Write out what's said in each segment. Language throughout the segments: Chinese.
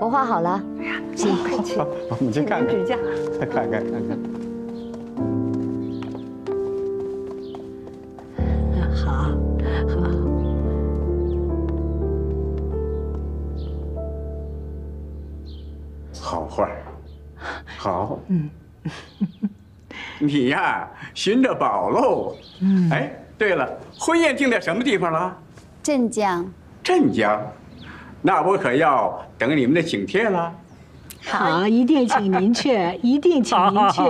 我画好了。请快去，我们去看看，指教。看看看看。好，好。好画，好。嗯。你呀，寻着宝喽。嗯。哎，对了，婚宴定在什么地方了？镇江。镇江，那我可要等你们的请帖了。好，一定请您去，一定请您去。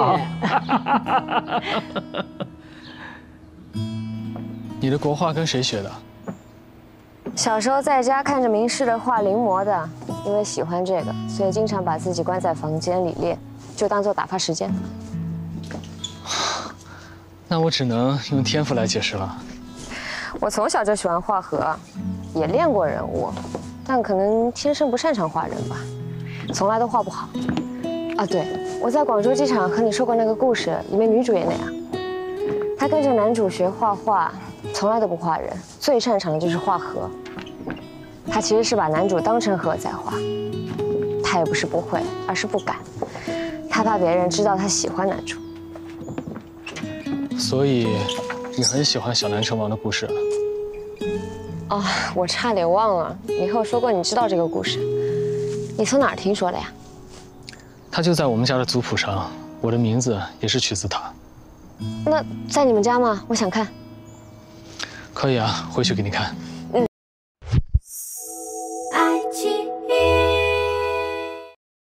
你的国画跟谁学的？小时候在家看着名师的画临摹的，因为喜欢这个，所以经常把自己关在房间里练，就当做打发时间。那我只能用天赋来解释了。我从小就喜欢画河，也练过人物，但可能天生不擅长画人吧。从来都画不好，啊，对，我在广州机场和你说过那个故事，里面女主也那样。她跟着男主学画画，从来都不画人，最擅长的就是画河。她其实是把男主当成河在画，她也不是不会，而是不敢，她怕别人知道她喜欢男主。所以，你很喜欢小南城王的故事。哦，我差点忘了，你和我说过你知道这个故事。你从哪儿听说的呀？他就在我们家的族谱上，我的名字也是取自他。那在你们家吗？我想看。可以啊，回去给你看。